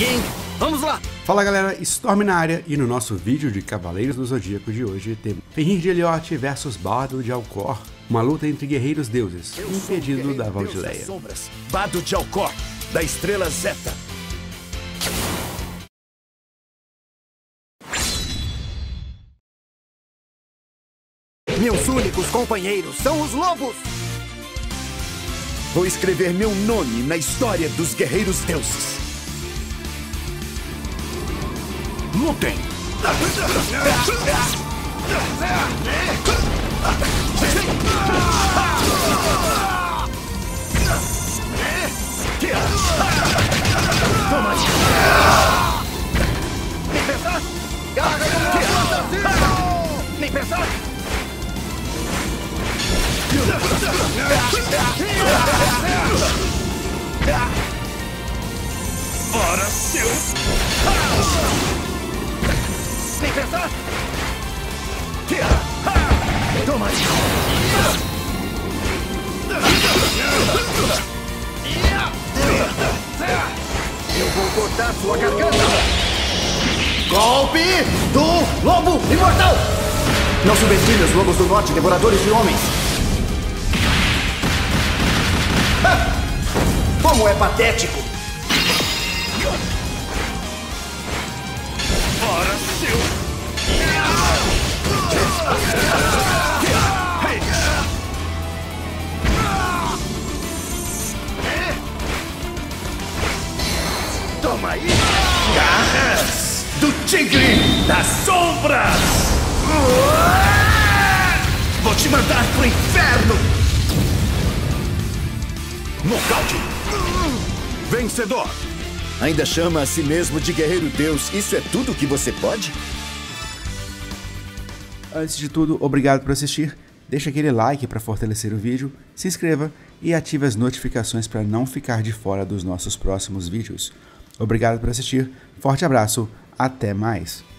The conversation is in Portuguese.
King. Vamos lá! Fala galera, Storm na área e no nosso vídeo de Cavaleiros do Zodíaco de hoje temos Fenrir de Eliote versus Bardo de Alcor, uma luta entre guerreiros deuses, impedido da Valdileia. Bardo de Alcor, da estrela Zeta. Meus únicos companheiros são os lobos! Vou escrever meu nome na história dos guerreiros deuses. Lutem! Toma! Nem pensar! Nem pensar! Ora, seus! Sua garganta! Golpe do Lobo Imortal! Não subestime os lobos do norte, devoradores de homens! Como é patético! Toma aí! Garras do tigre das sombras! Vou te mandar pro inferno! Nocaute! Vencedor! Ainda chama a si mesmo de guerreiro deus. Isso é tudo que você pode? Antes de tudo, obrigado por assistir. Deixa aquele like para fortalecer o vídeo, se inscreva e ative as notificações para não ficar de fora dos nossos próximos vídeos. Obrigado por assistir, forte abraço, até mais!